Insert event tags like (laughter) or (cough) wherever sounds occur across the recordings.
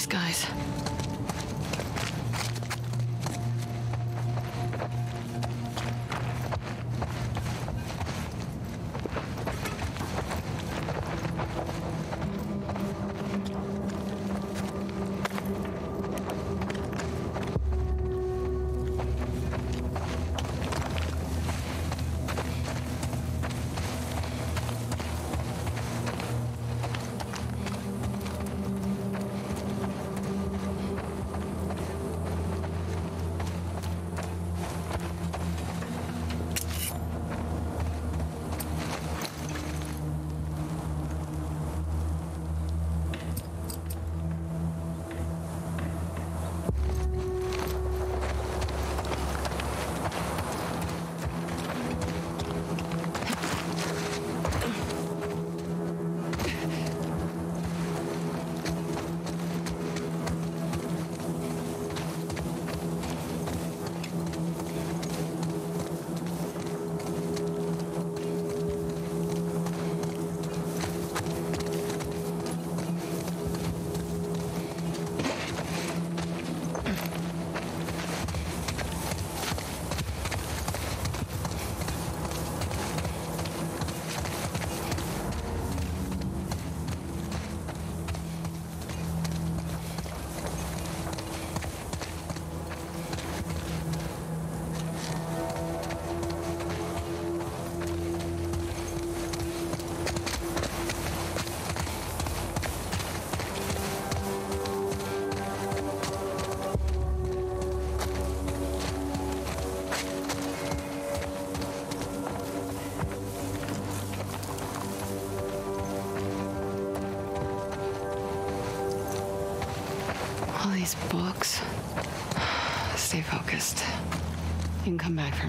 these guys.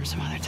Some other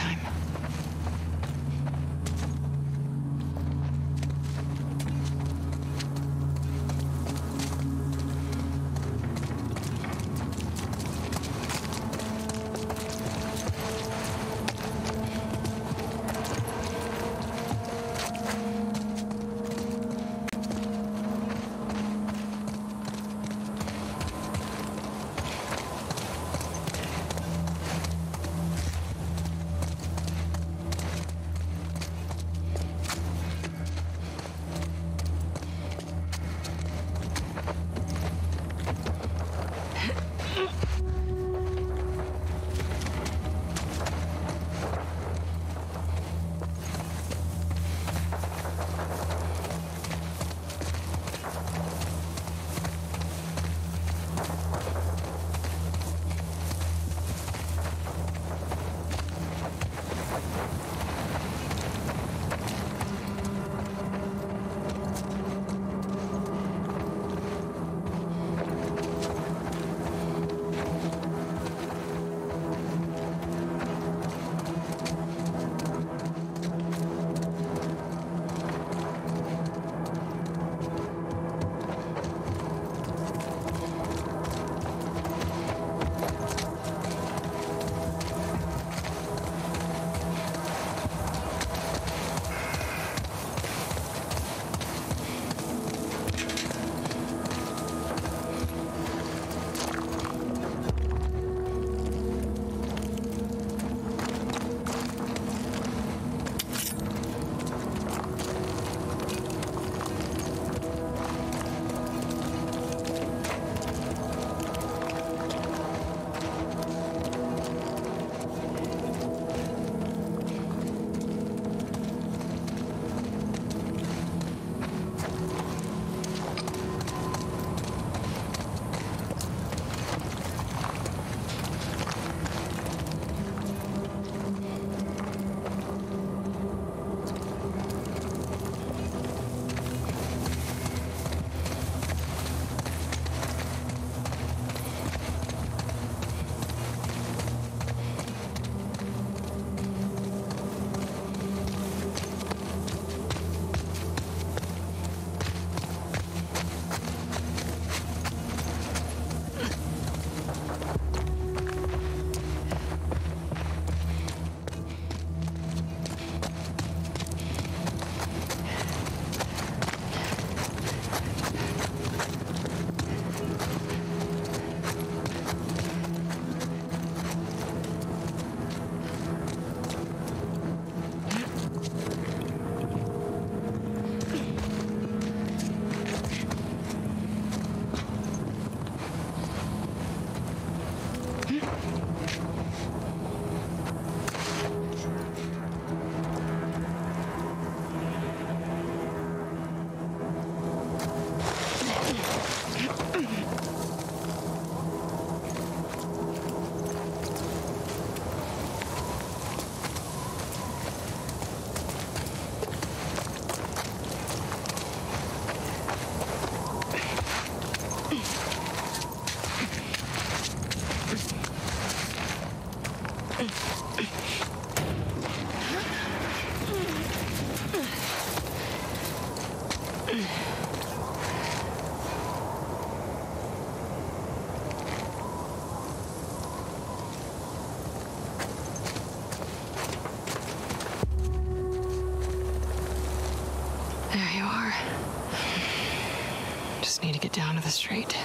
down to the street.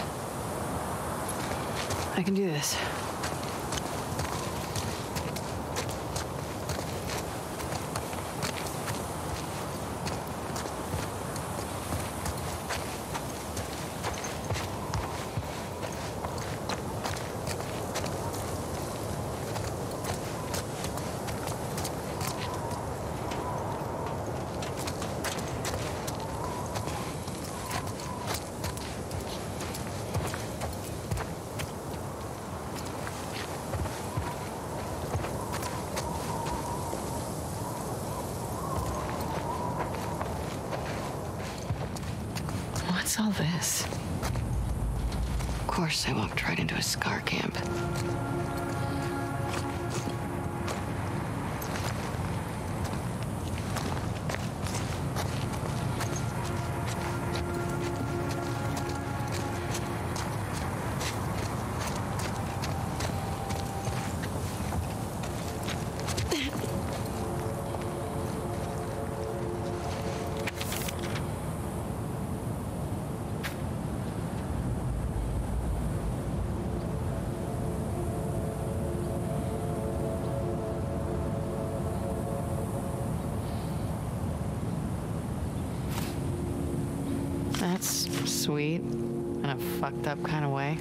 I can do this. What's all this? Of course, I walked right into a scar camp. Sweet in a fucked up kind of way.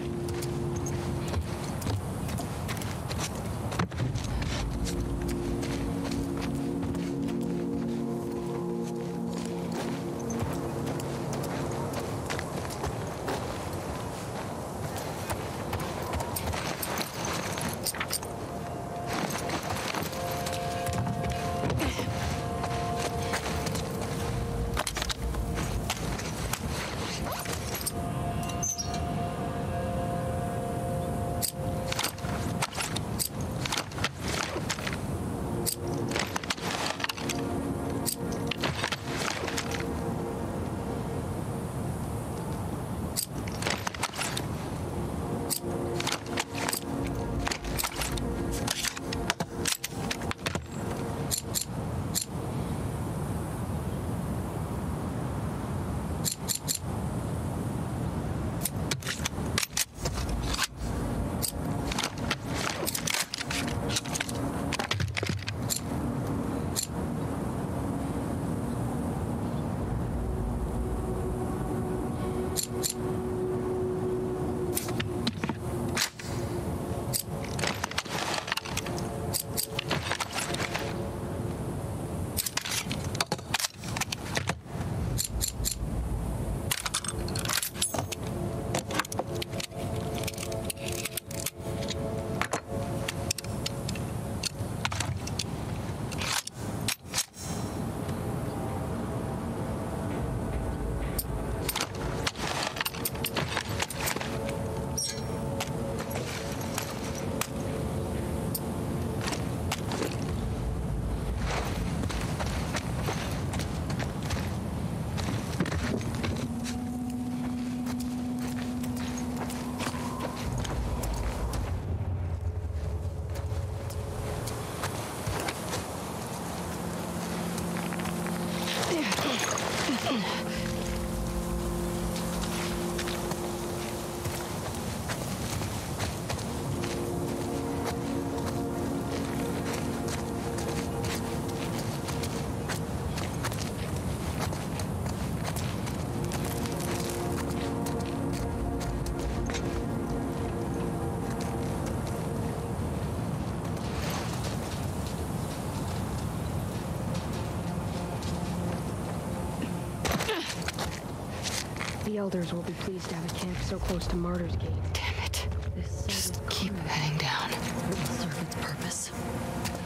The elders will be pleased to have a camp so close to Martyr's Gate. Damn it. This Just keep heading down. It will serve its purpose.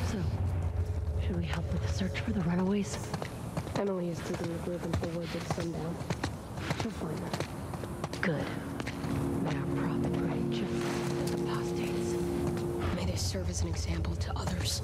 So, should we help with the search for the runaways? Emily is digging the grave into the woods at sundown. She'll find them. Good. May our prophet as apostates. May they serve as an example to others.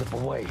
Slip away.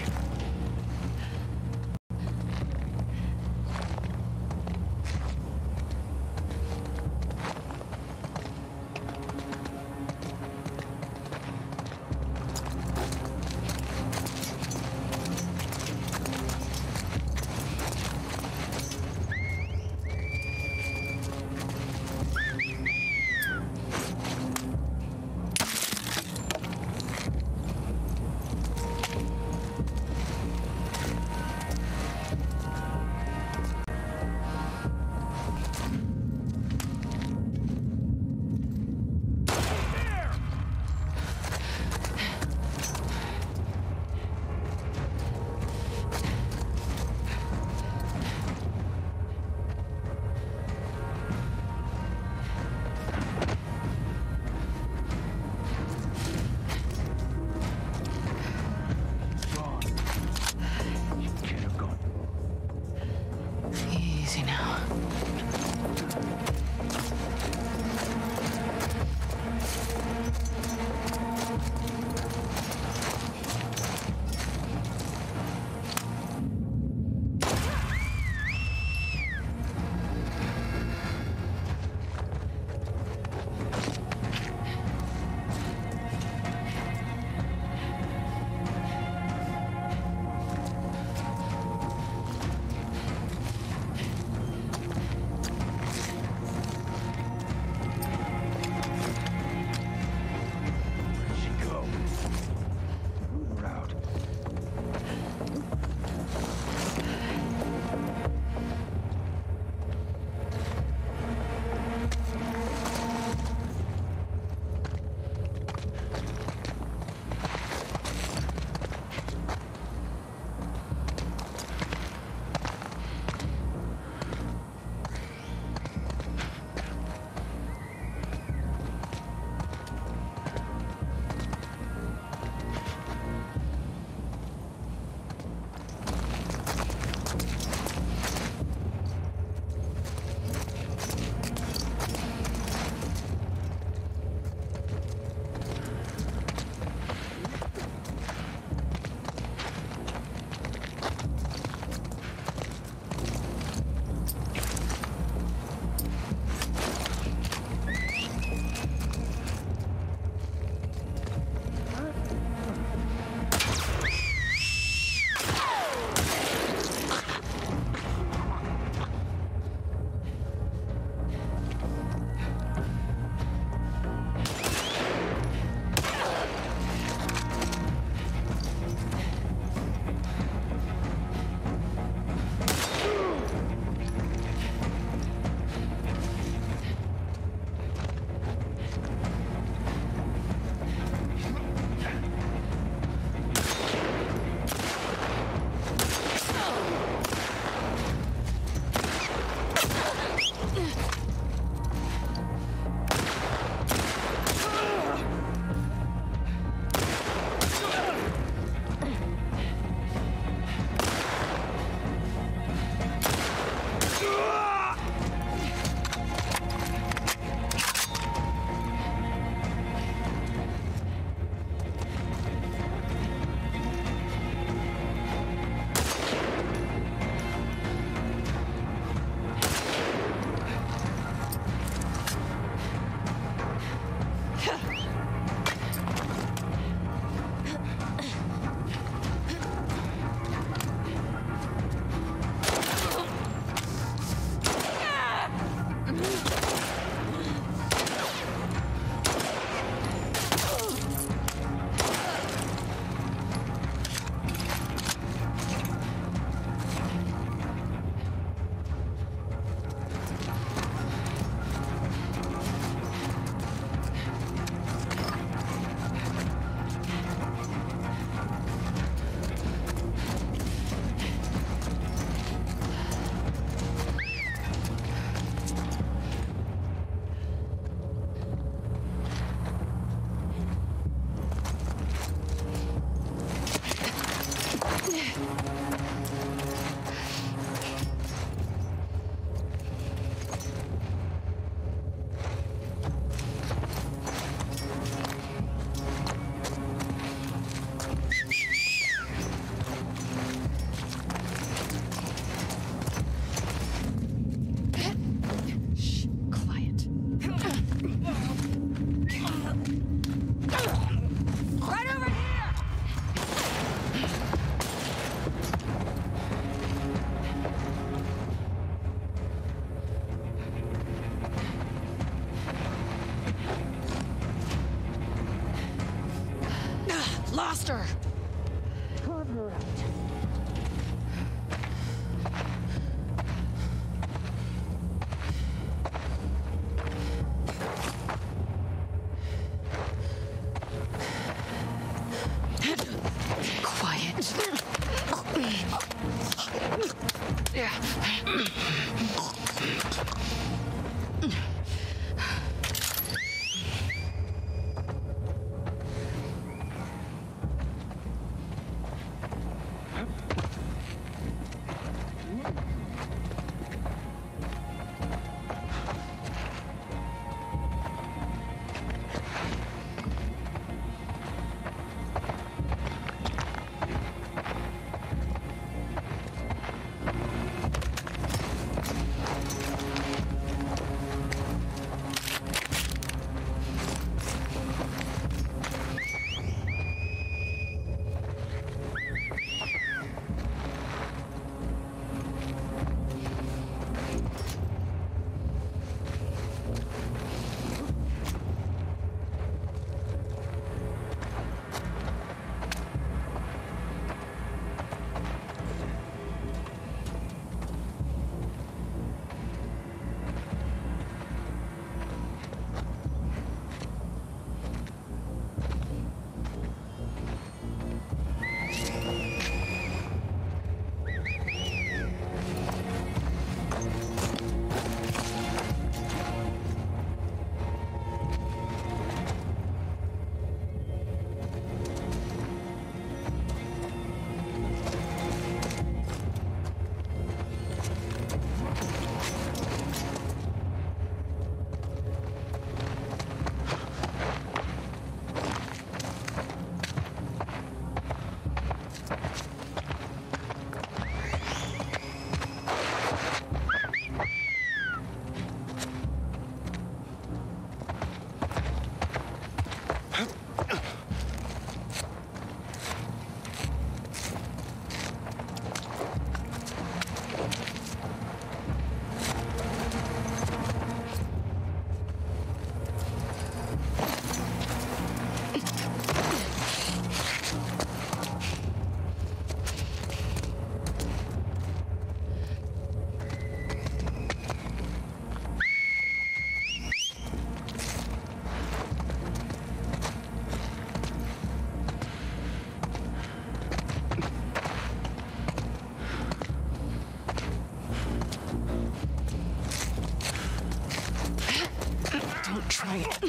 Try it.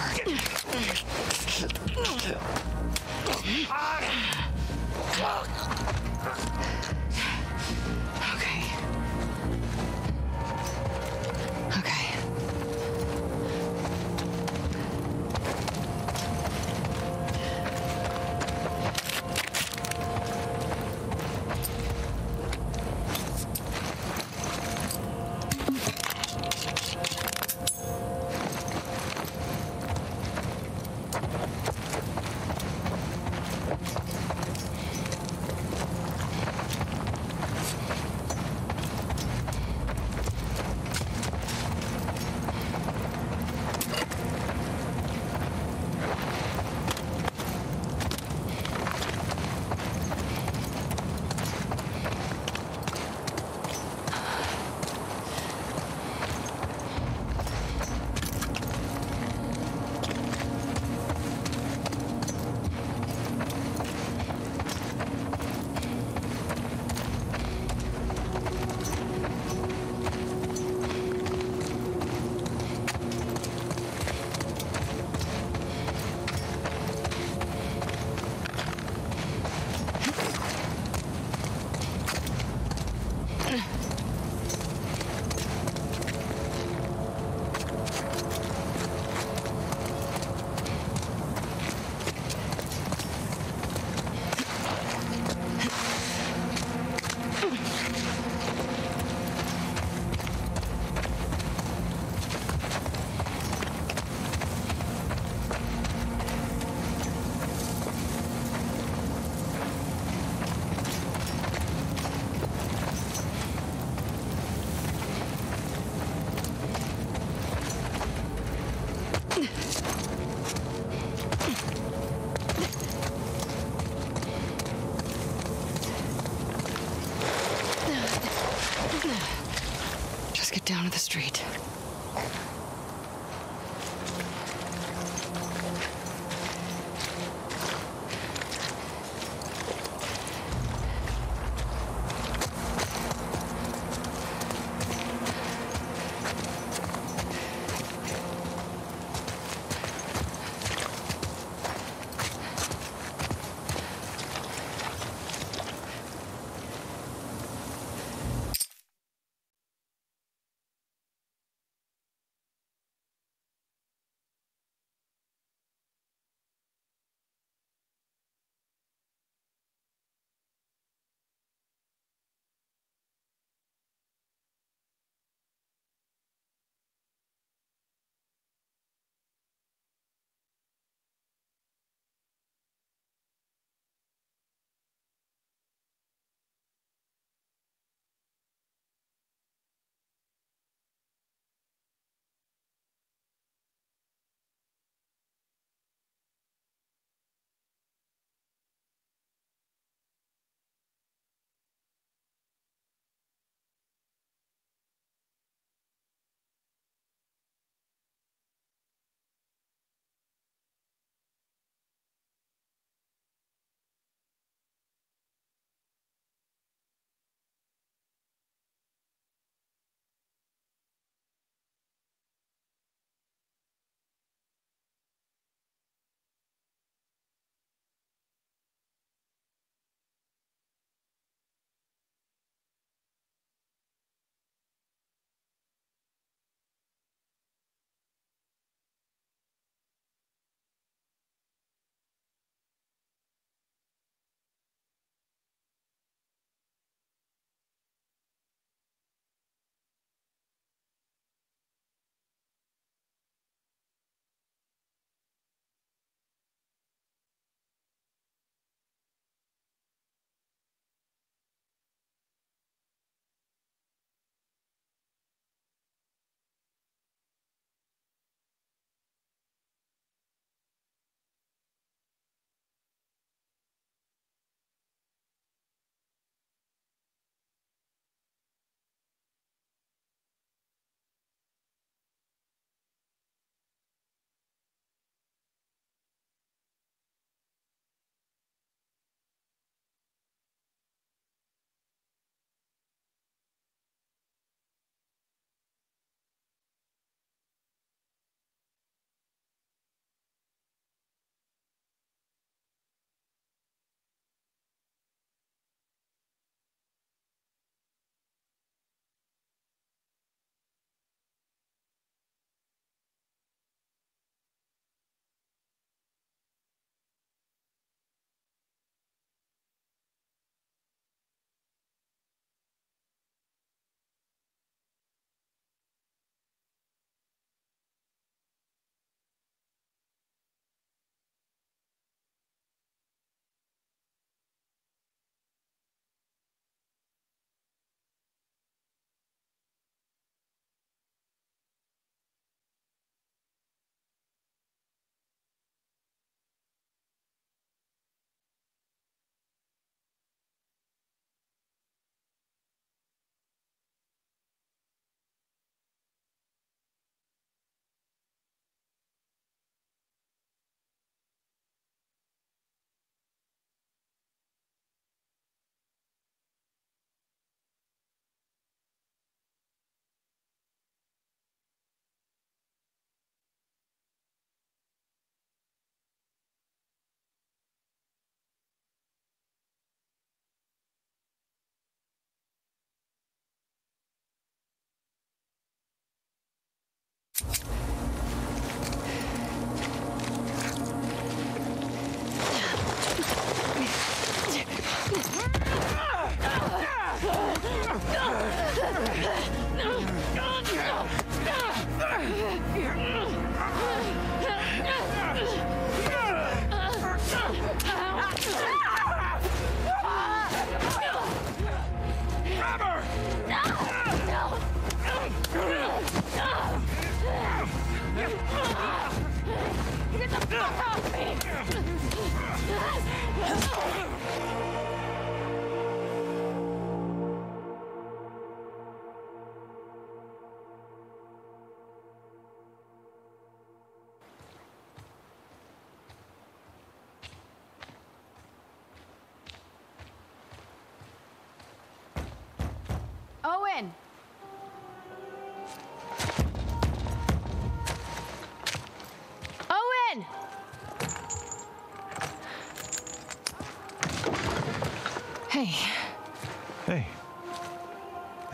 Okay.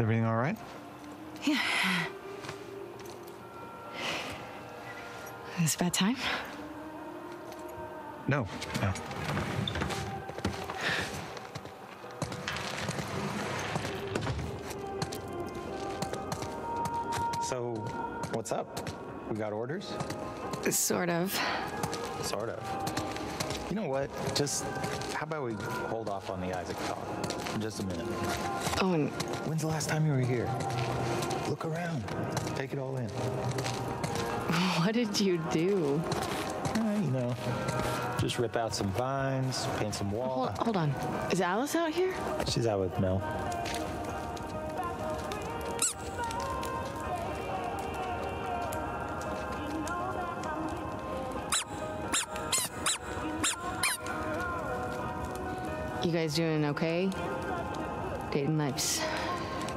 Everything all right? Yeah. is it bad time? No. No. So, what's up? We got orders? Sort of. Sort of. You know what? Just how about we hold off on the Isaac talk for just a minute? Owen. When's the last time you were here? Look around. Take it all in. (laughs) what did you do? Eh, you know, just rip out some vines, paint some walls. Hold, hold on. Is Alice out here? She's out with Mel. Guys doing okay? Dating life's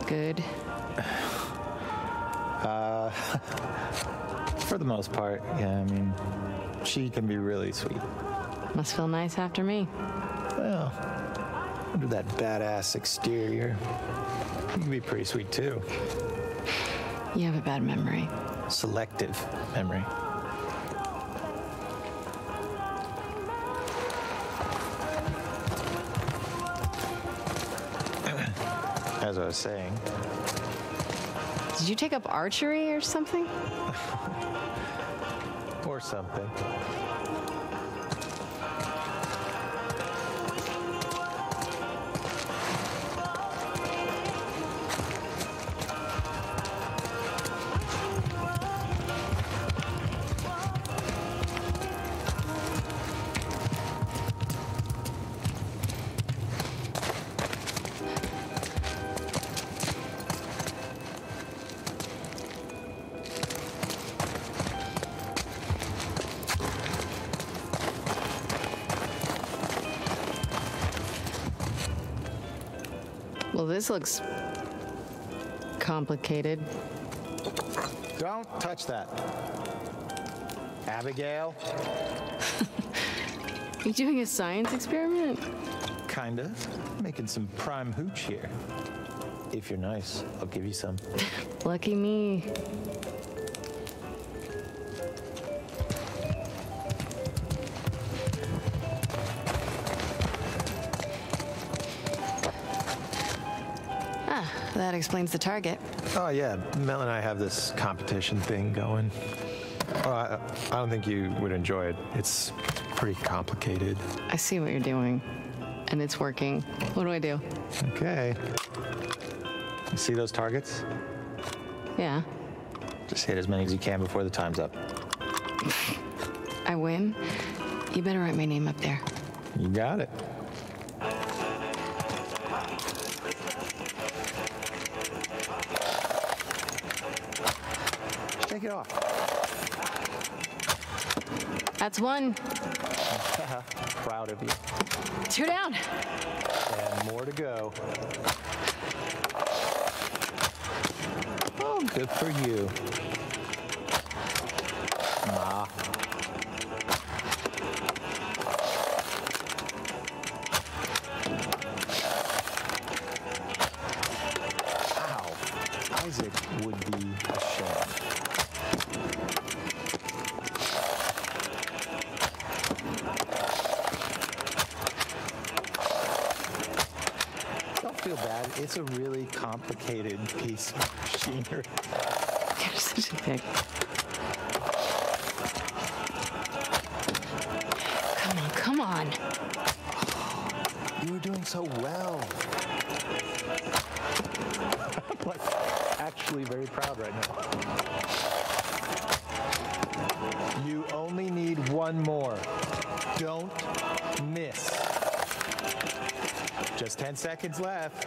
good. Uh, (laughs) for the most part, yeah. I mean, she can be really sweet. Must feel nice after me. Well, under that badass exterior, you can be pretty sweet too. You have a bad memory. Selective memory. I was saying, Did you take up archery or something? (laughs) or something. This looks complicated. Don't touch that. Abigail? (laughs) you doing a science experiment? Kinda. Making some prime hooch here. If you're nice, I'll give you some. (laughs) Lucky me. Explains the target. Oh, yeah. Mel and I have this competition thing going. Oh, I, I don't think you would enjoy it. It's pretty complicated. I see what you're doing, and it's working. What do I do? Okay. You see those targets? Yeah, Just hit as many as you can before the time's up. I win. You better write my name up there. You got it. That's one. (laughs) Proud of you. Two down. And more to go. Oh, good for you. It's a really complicated piece of machinery. You're such a. 10 seconds left.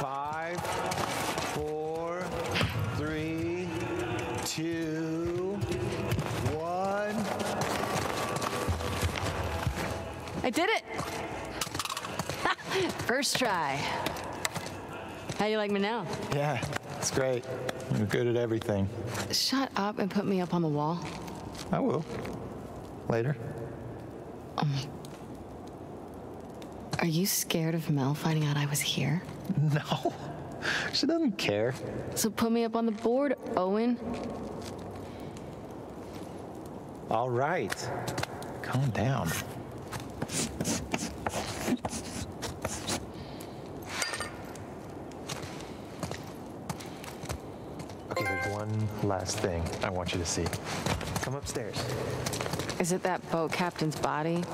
Five, four, three, two, one. I did it! (laughs) First try. How do you like me now? Yeah, it's great. You're good at everything. Shut up and put me up on the wall. I will. Later. You scared of Mel finding out I was here? (laughs) No. She doesn't care. So put me up on the board, Owen. All right. Calm down. Okay, there's one last thing I want you to see. Come upstairs. Is it that boat captain's body?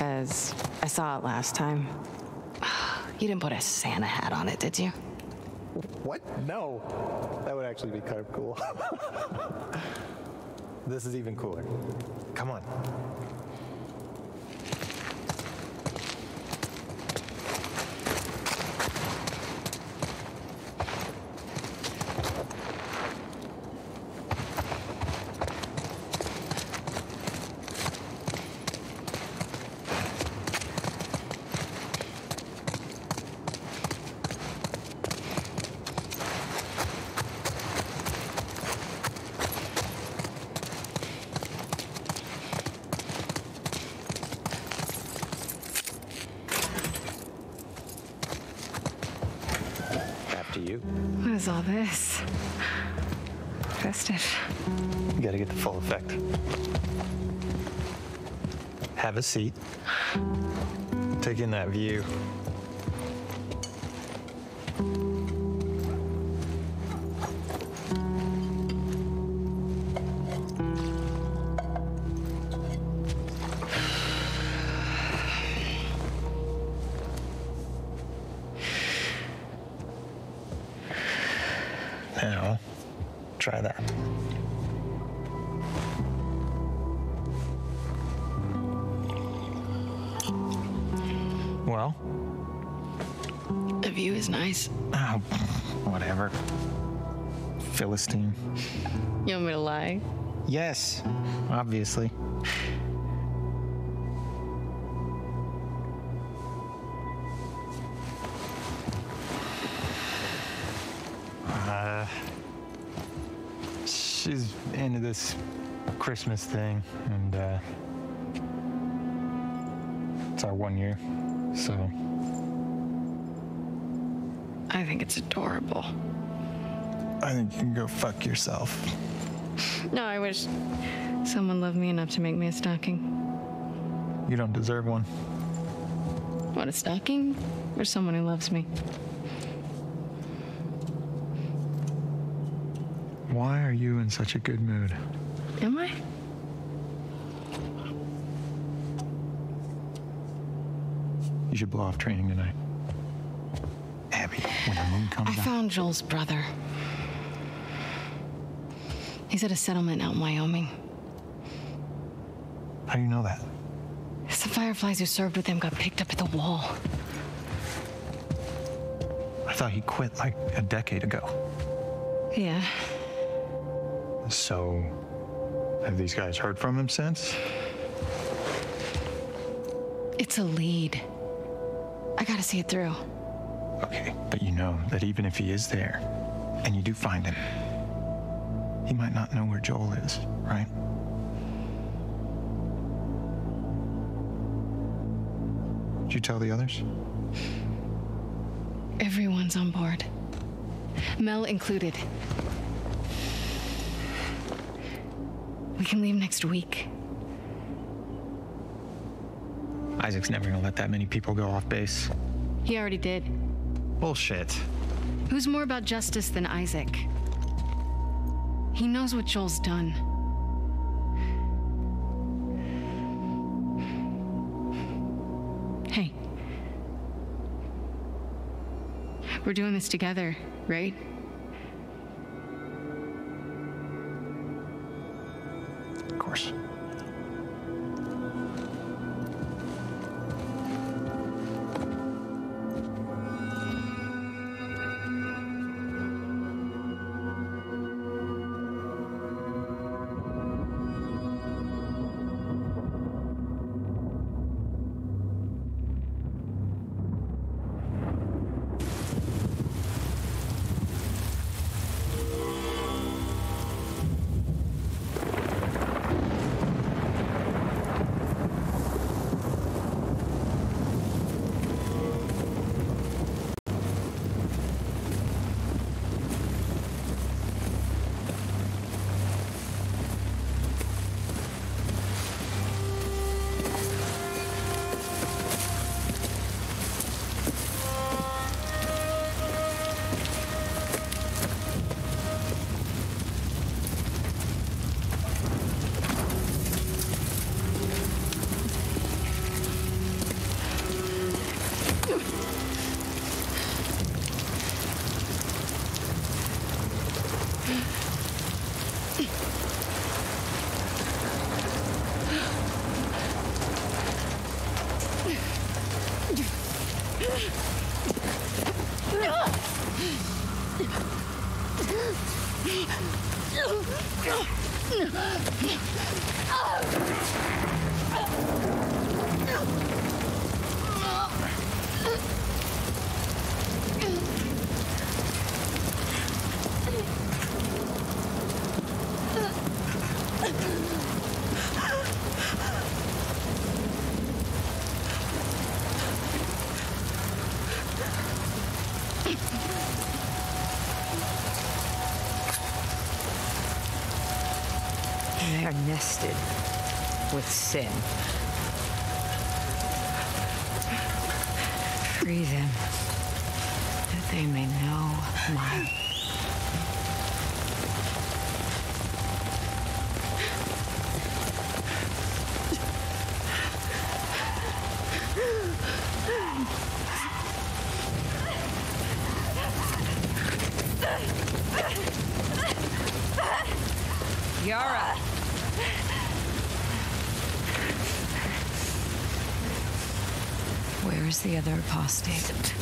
Because I saw it last time. You didn't put a Santa hat on it, did you? What? No. That would actually be kind of cool. (laughs) this is even cooler. Come on. After you. What is all this? Festive. You gotta get the full effect. Have a seat. Take in that view. You want me to lie? Yes, obviously. Uh, she's into this Christmas thing, and uh, it's our one year, so I think it's adorable. I think you can go fuck yourself. No, I wish someone loved me enough to make me a stocking. You don't deserve one. What, a stocking? Or someone who loves me? Why are you in such a good mood? Am I? You should blow off training tonight. Abby, when the moon comes I out. found Joel's brother. He's at a settlement out in Wyoming. How do you know that? Some fireflies who served with him got picked up at the wall. I thought he quit like a decade ago. Yeah. So, have these guys heard from him since? It's a lead. I gotta see it through. Okay, but you know that even if he is there, and you do find him, he might not know where Joel is, right? Did you tell the others? Everyone's on board. Mel included. We can leave next week. Isaac's never gonna let that many people go off base. He already did. Bullshit. Who's more about justice than Isaac? He knows what Joel's done. Hey. We're doing this together, right? sin. other apostate.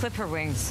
Clip her wings.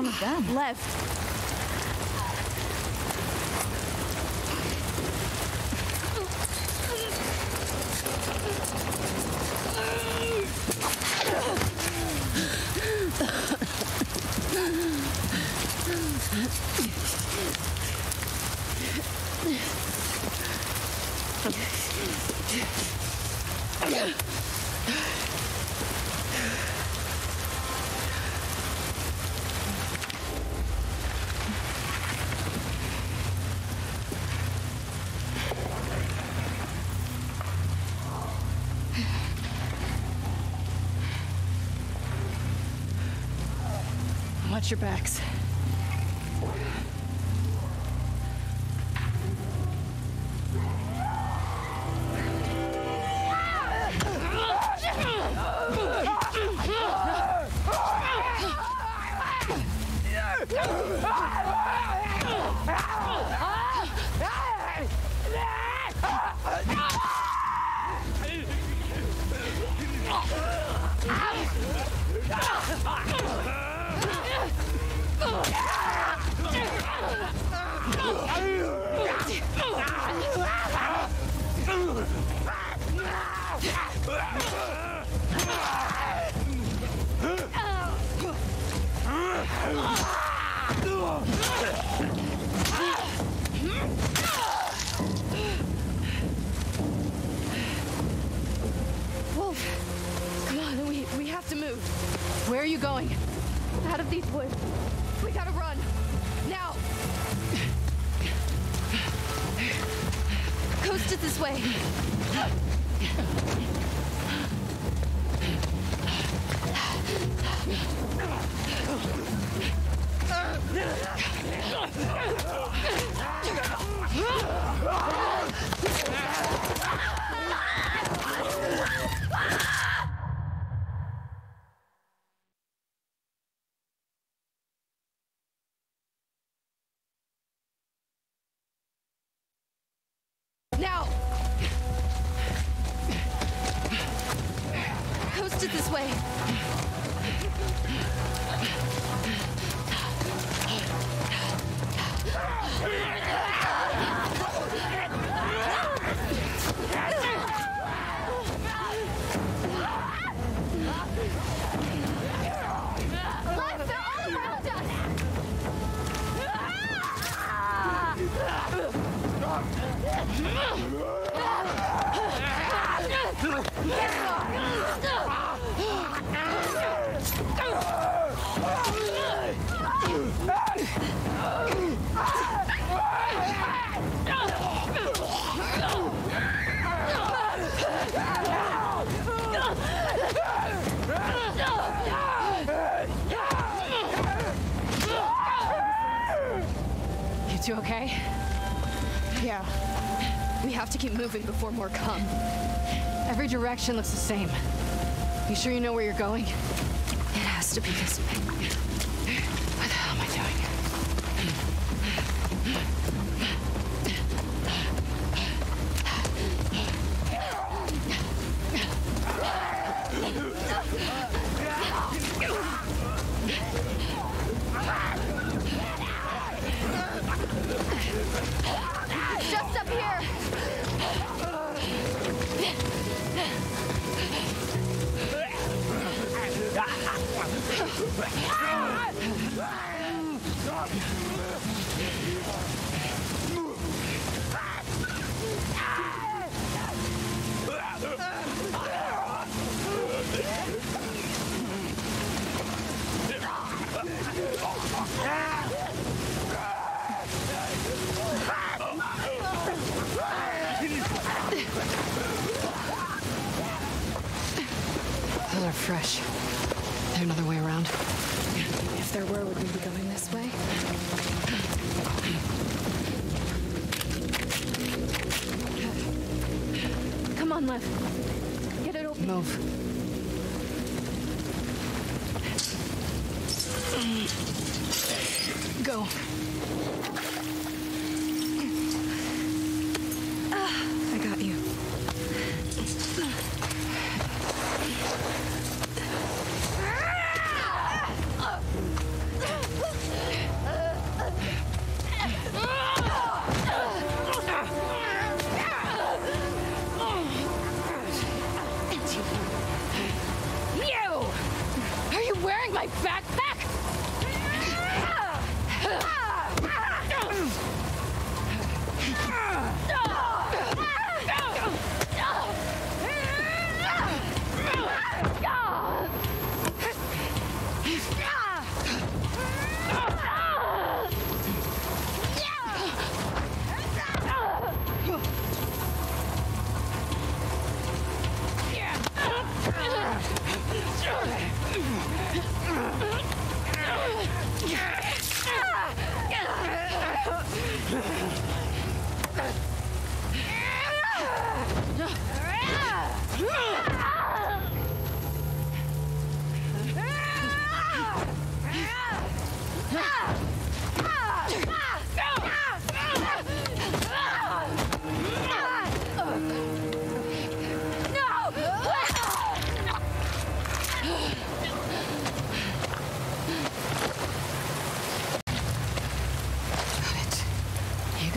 one of them left. your backs. moving before more come. Every direction looks the same. You sure you know where you're going? It has to be this way.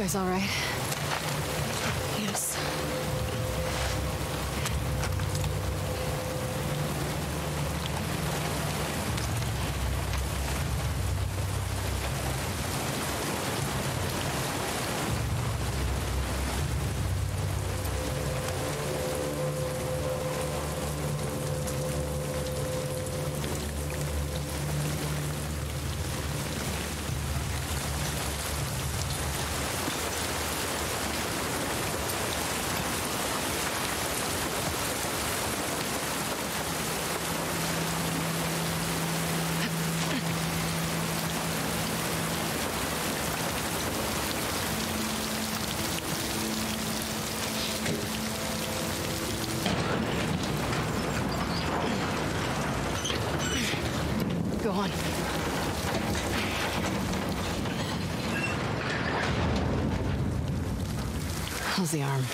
guys all right? The arm?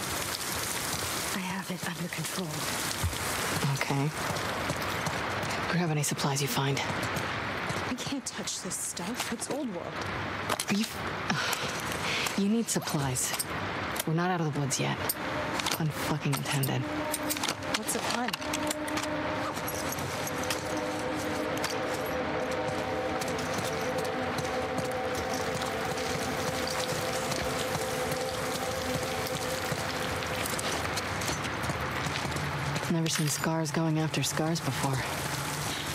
I have it under control. Okay. Grab any supplies you find. I can't touch this stuff. It's old world. Are you. (sighs) You need supplies. We're not out of the woods yet. Unfucking intended. What's the pun? Never seen scars going after scars before.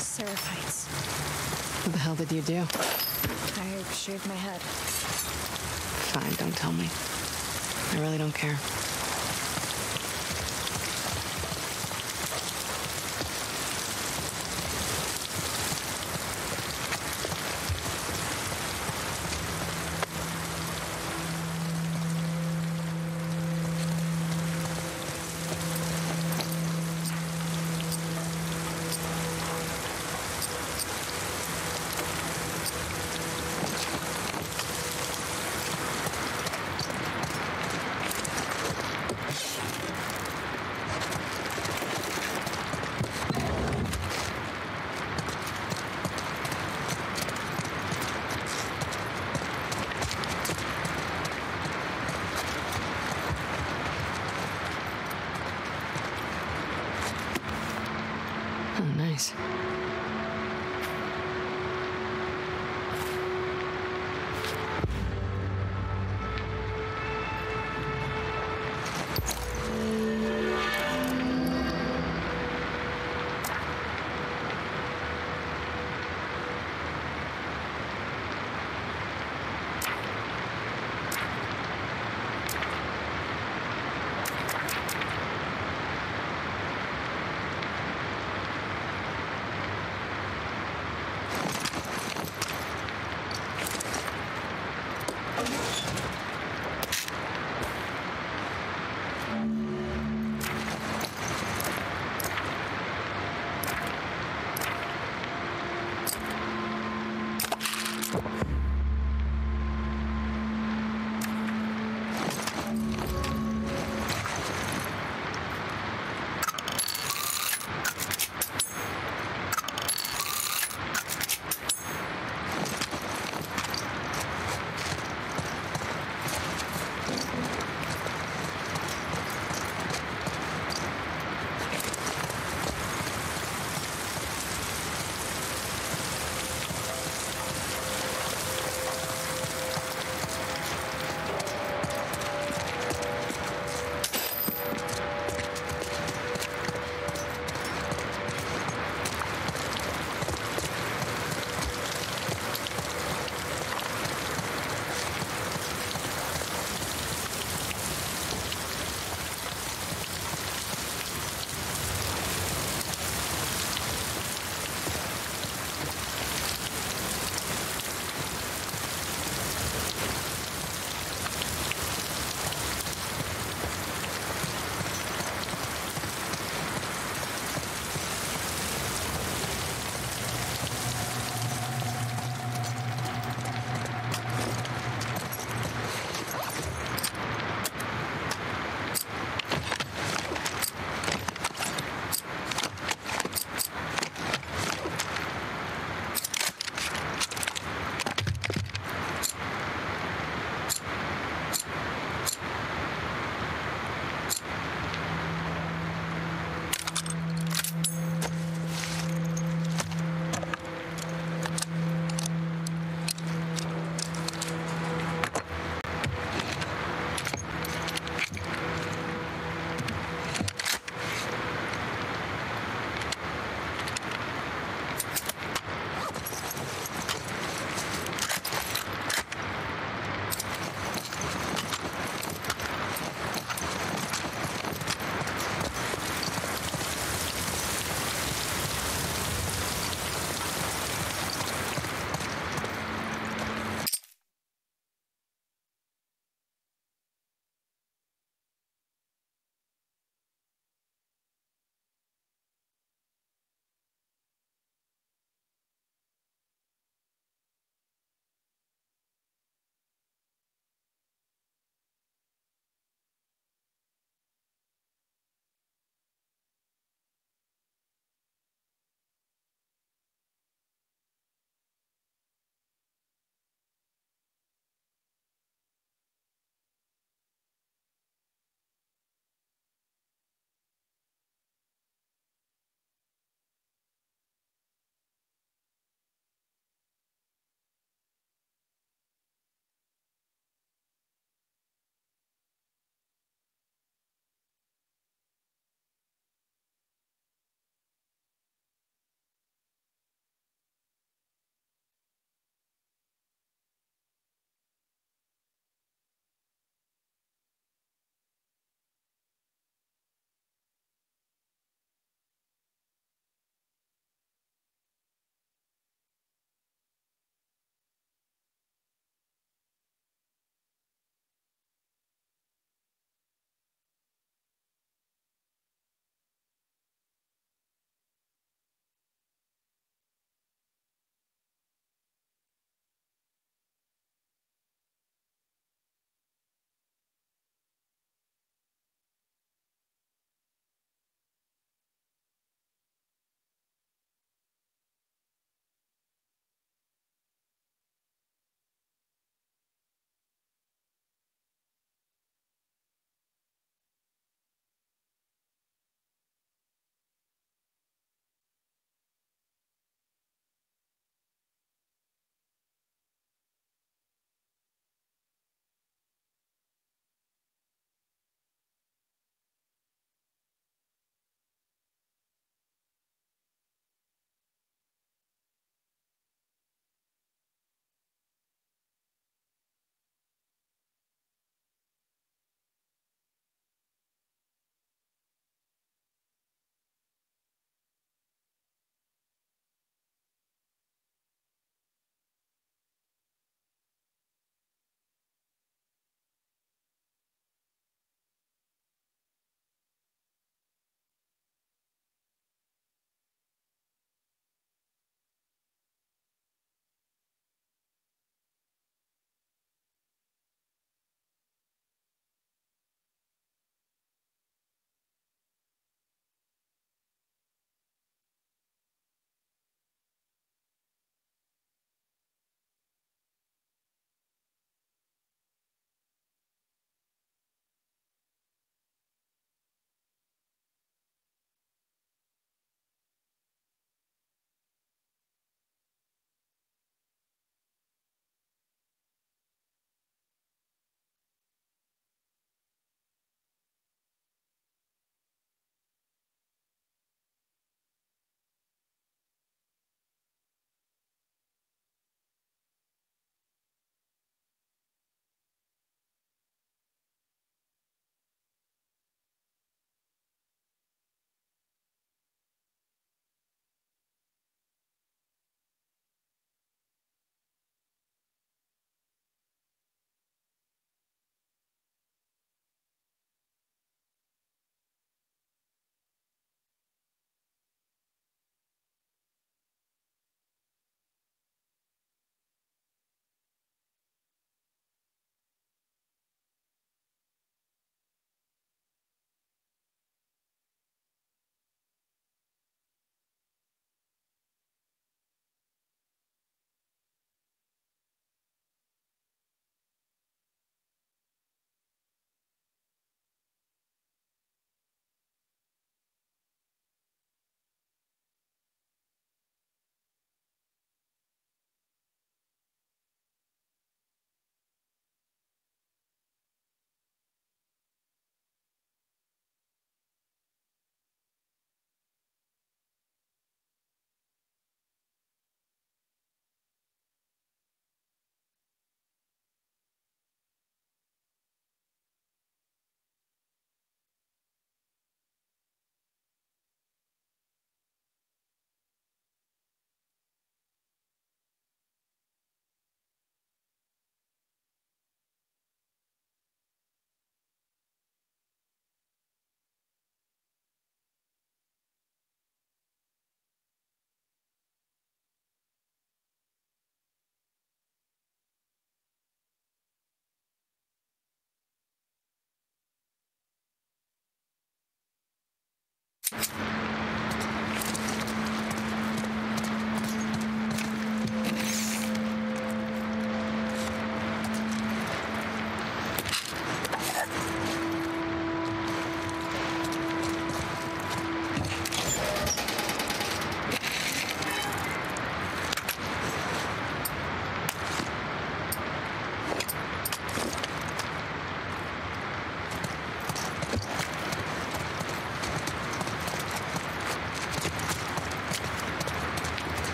Seraphites. What the hell did you do? I shaved my head. Fine, don't tell me. I really don't care.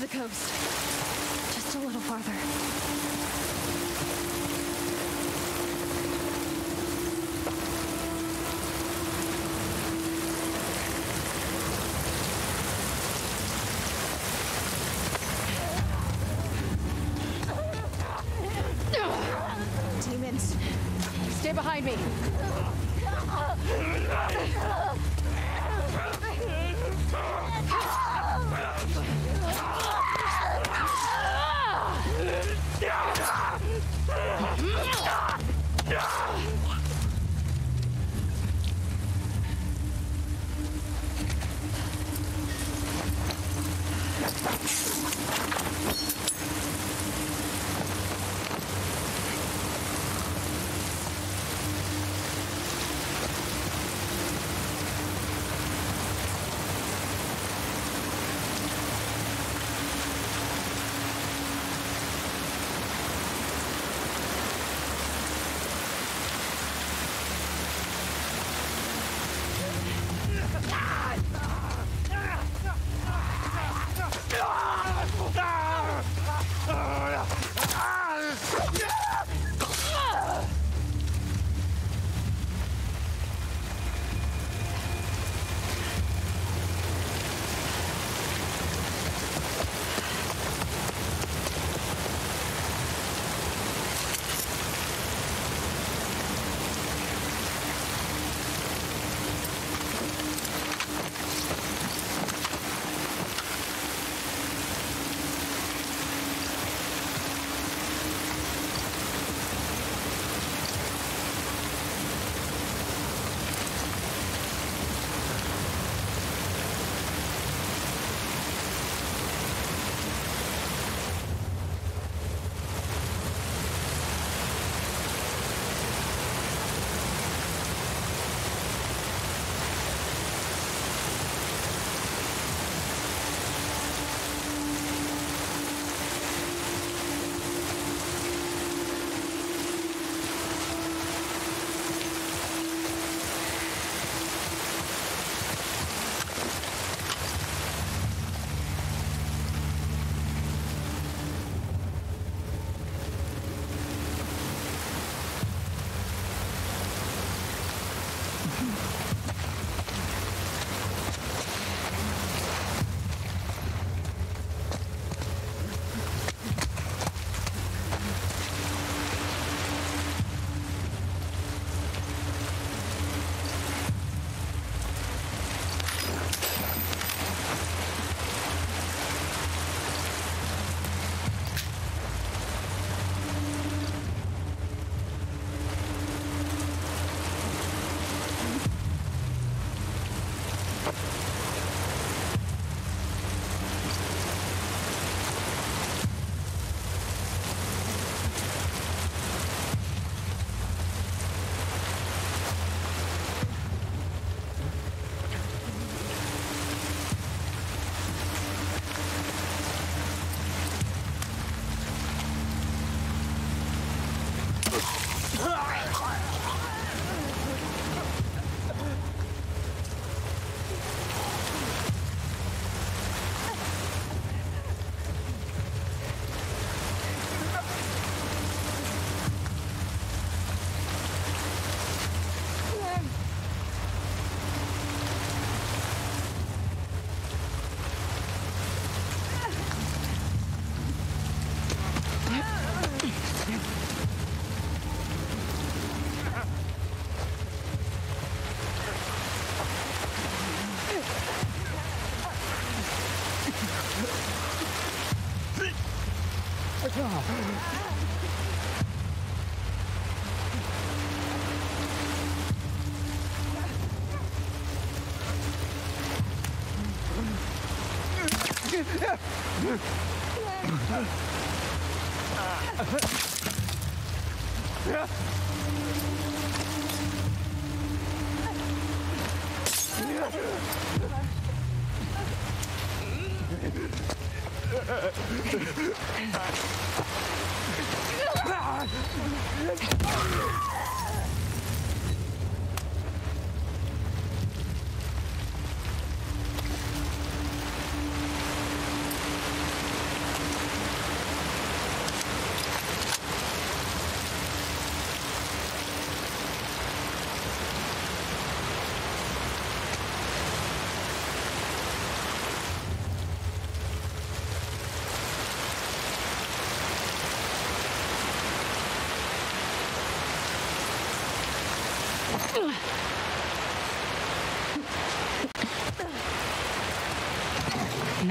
The coast.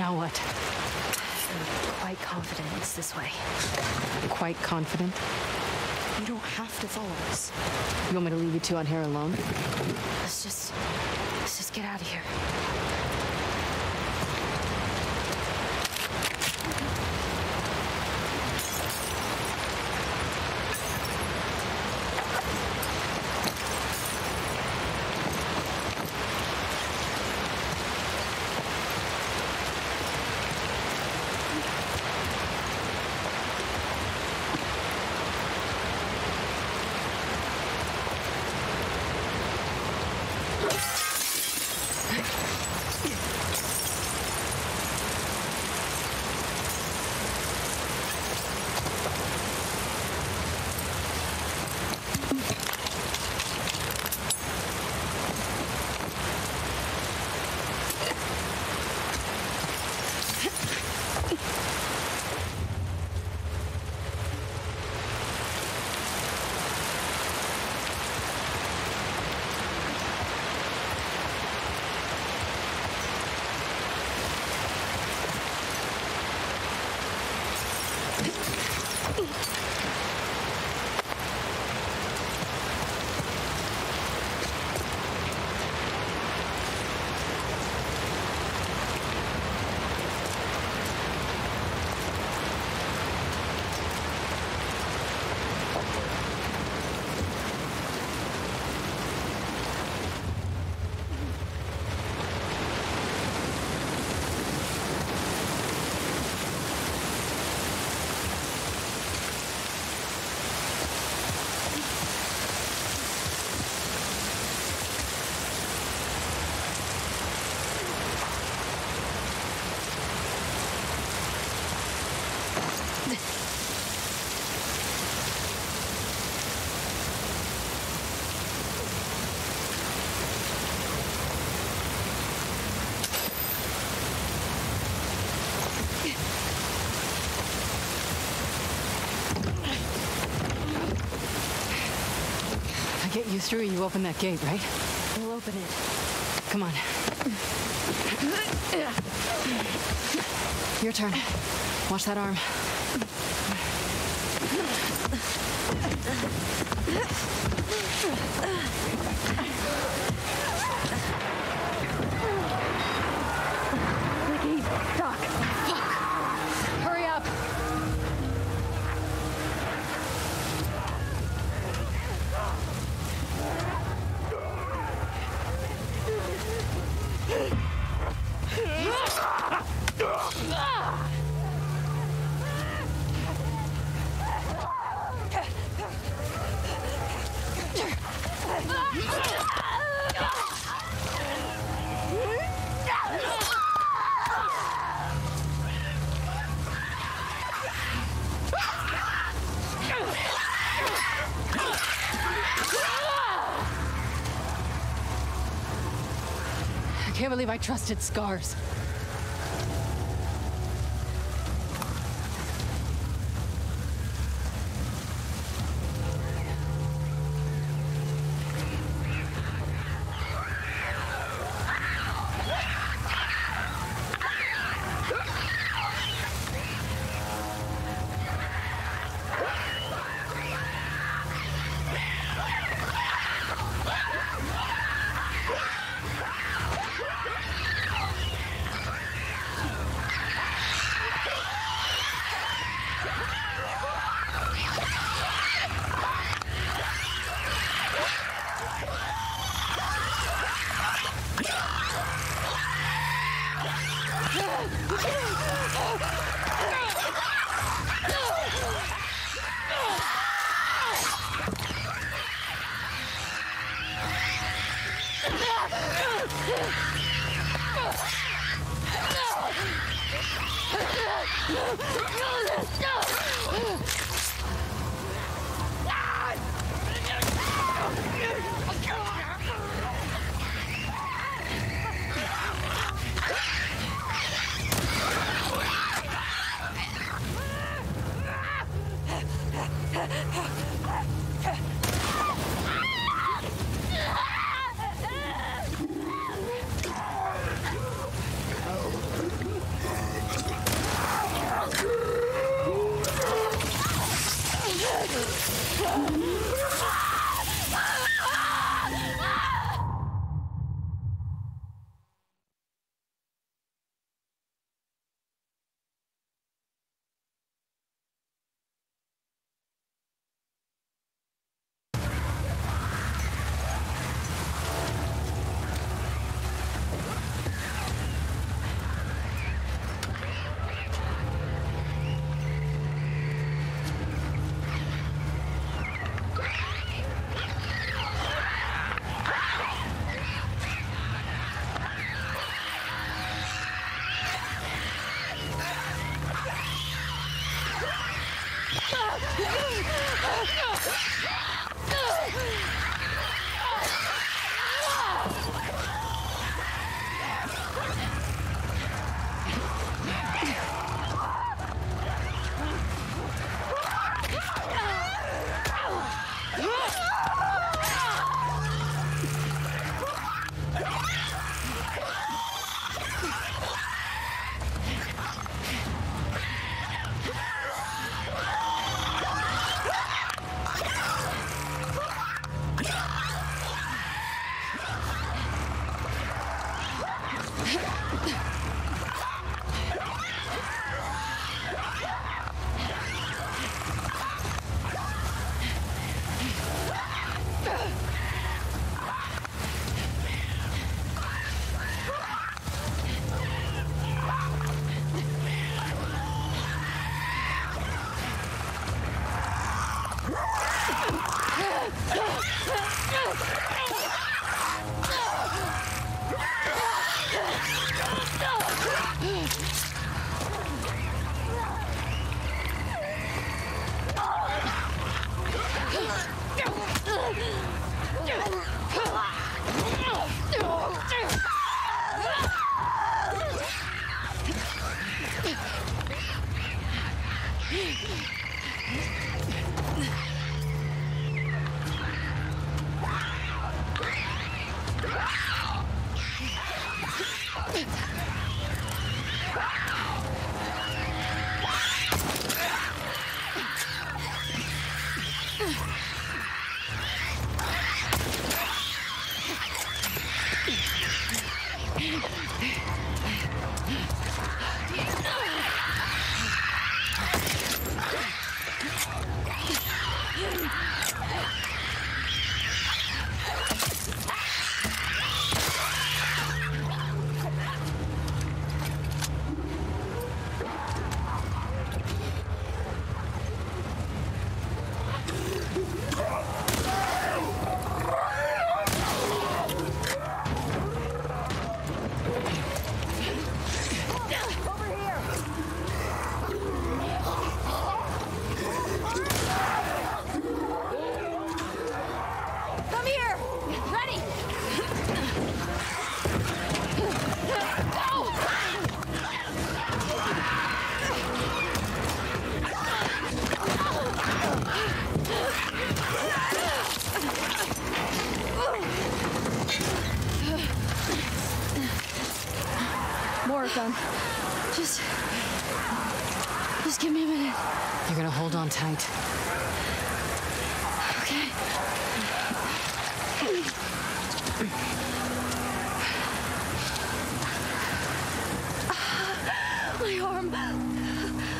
Now what? I'm Quite confident it's this way. Quite confident? You don't have to follow us. You want me to leave you two out here alone? You through, you open that gate, right? We'll open it. Come on. Your turn. Watch that arm. I trusted Scars.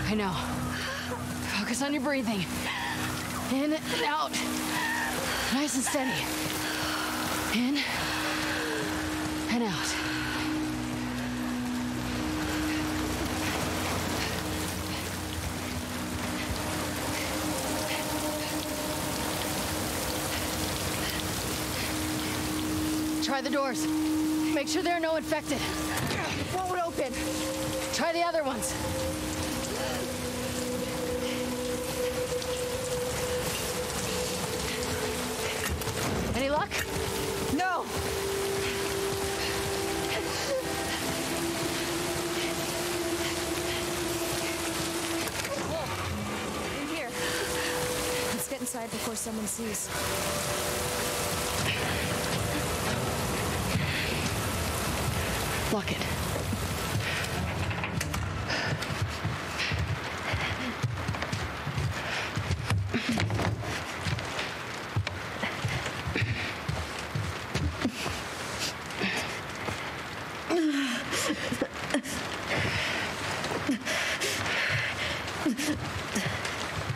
I know. Focus on your breathing. In and out. Nice and steady. In and out. Try the doors. Make sure there are no infected. Someone sees. Lock it.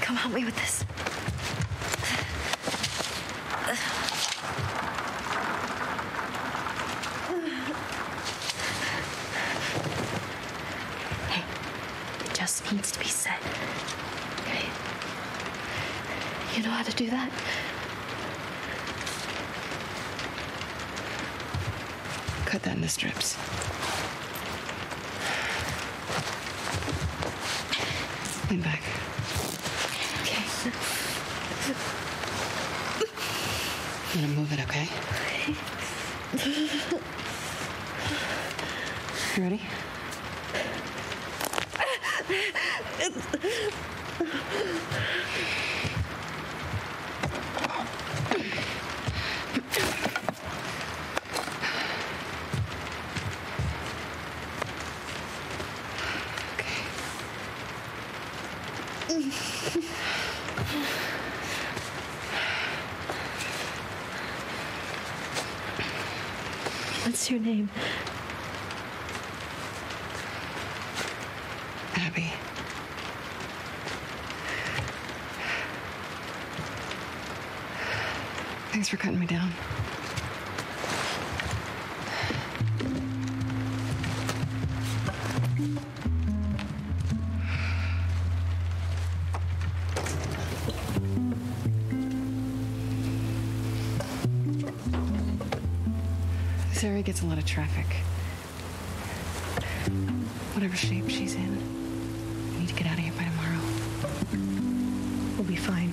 Come help me with this. Hey, it just needs to be said. Okay? You know how to do that? Cut that into strips. Lean back. Okay. I'm gonna move it, okay? You ready? What's your name? Abby. Thanks for cutting me down. This area gets a lot of traffic. Whatever shape she's in, we need to get out of here by tomorrow. We'll be fine.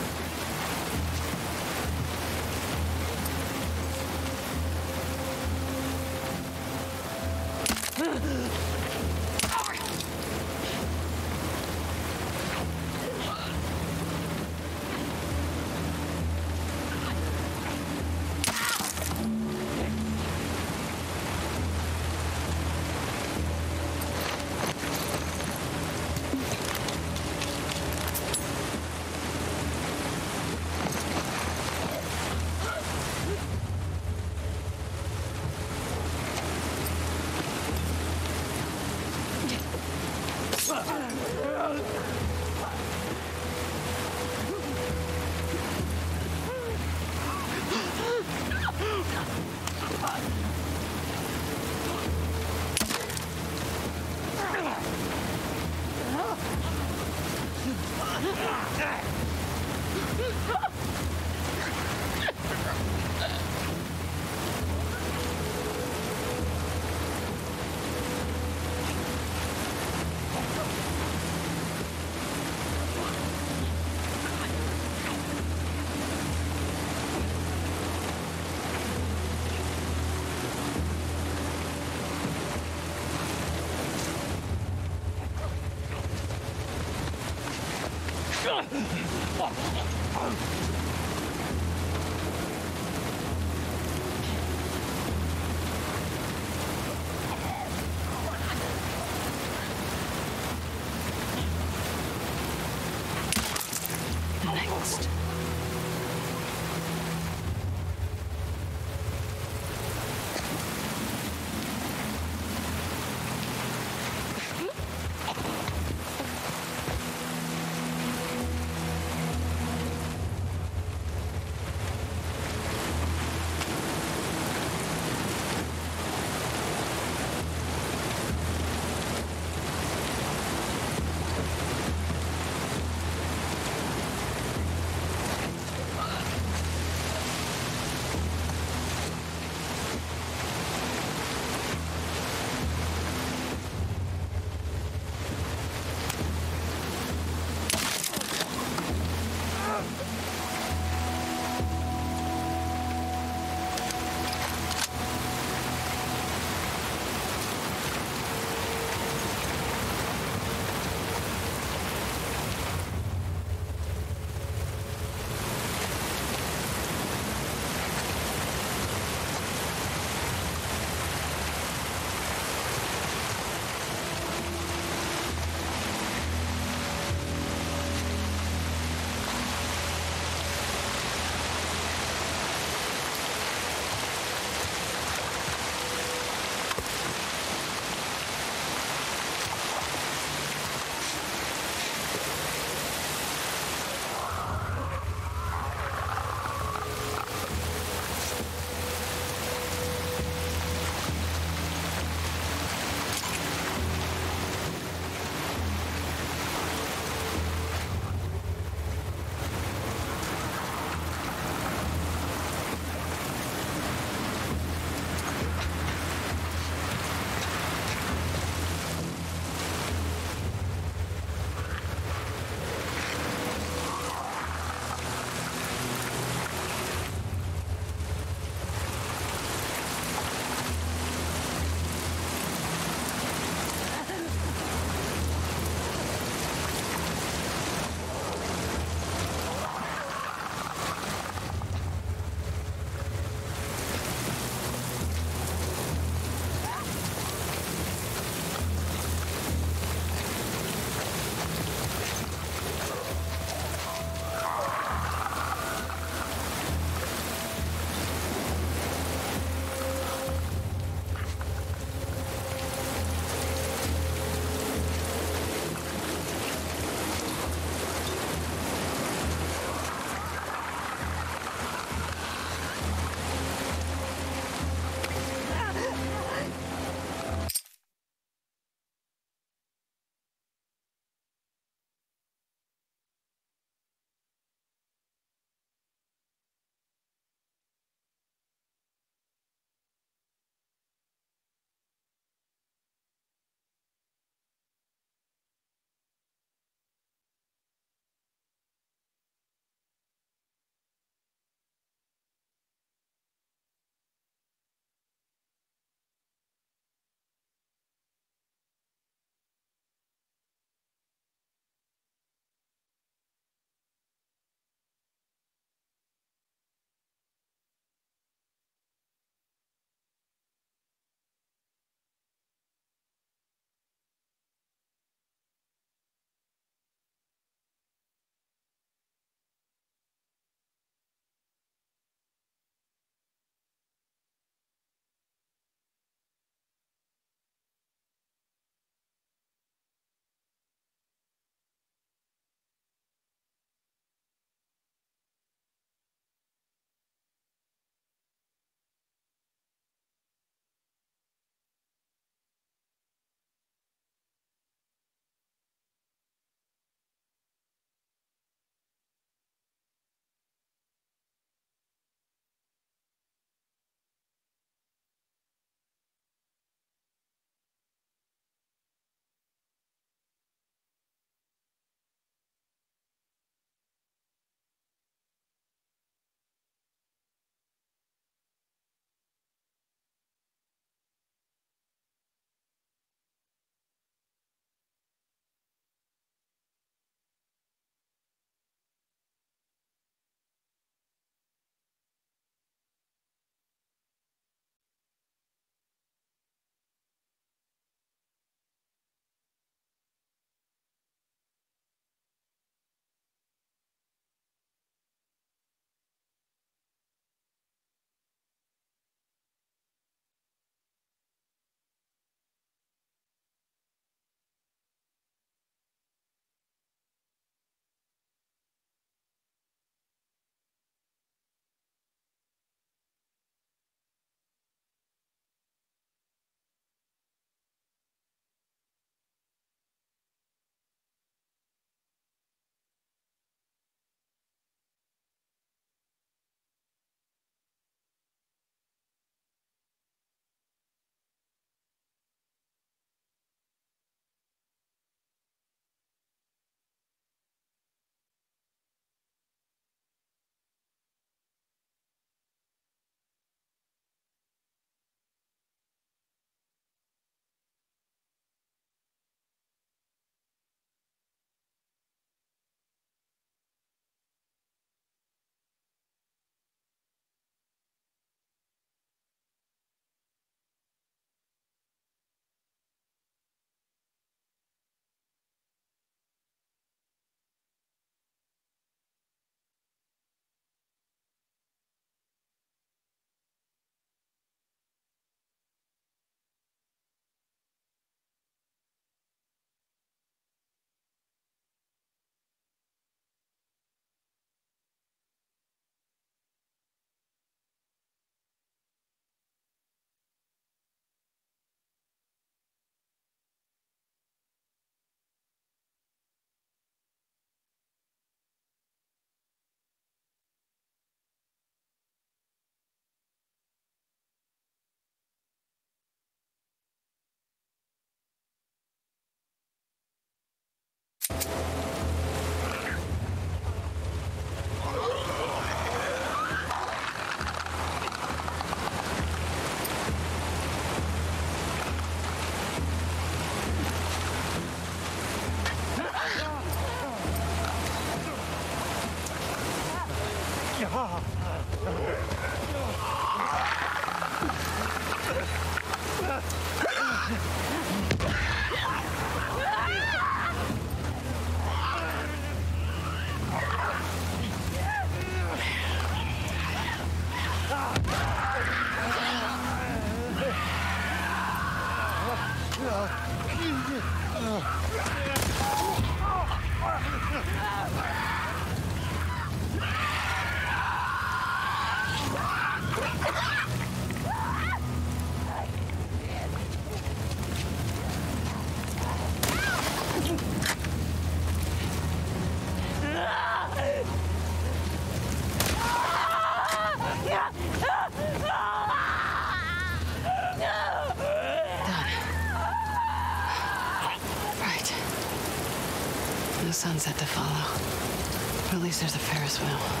No sunset to follow. At least there's a Ferris wheel.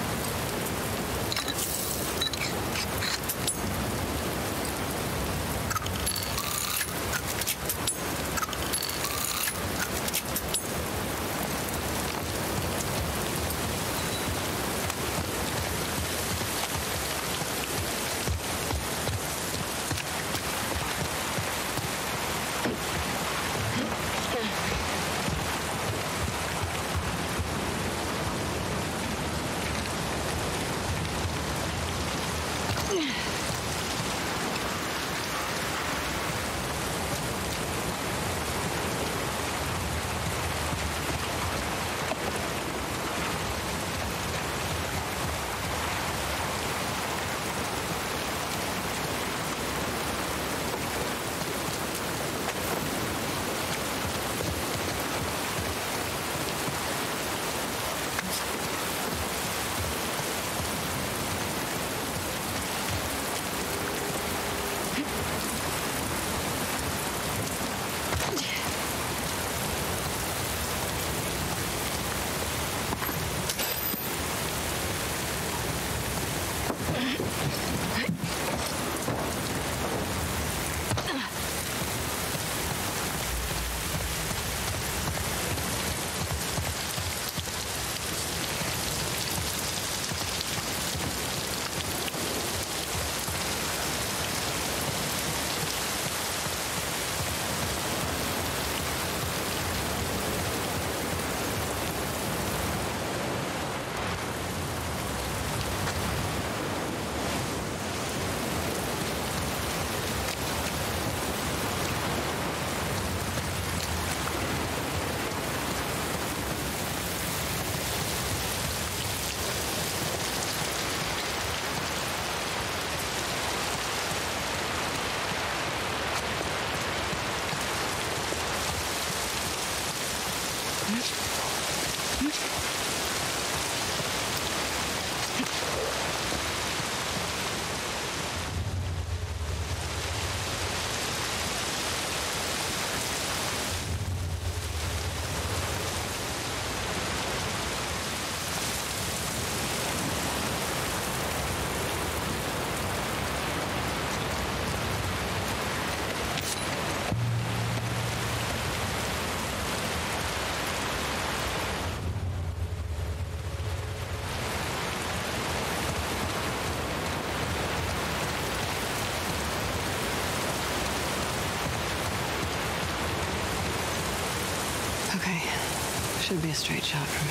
Be a straight shot from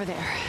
over there.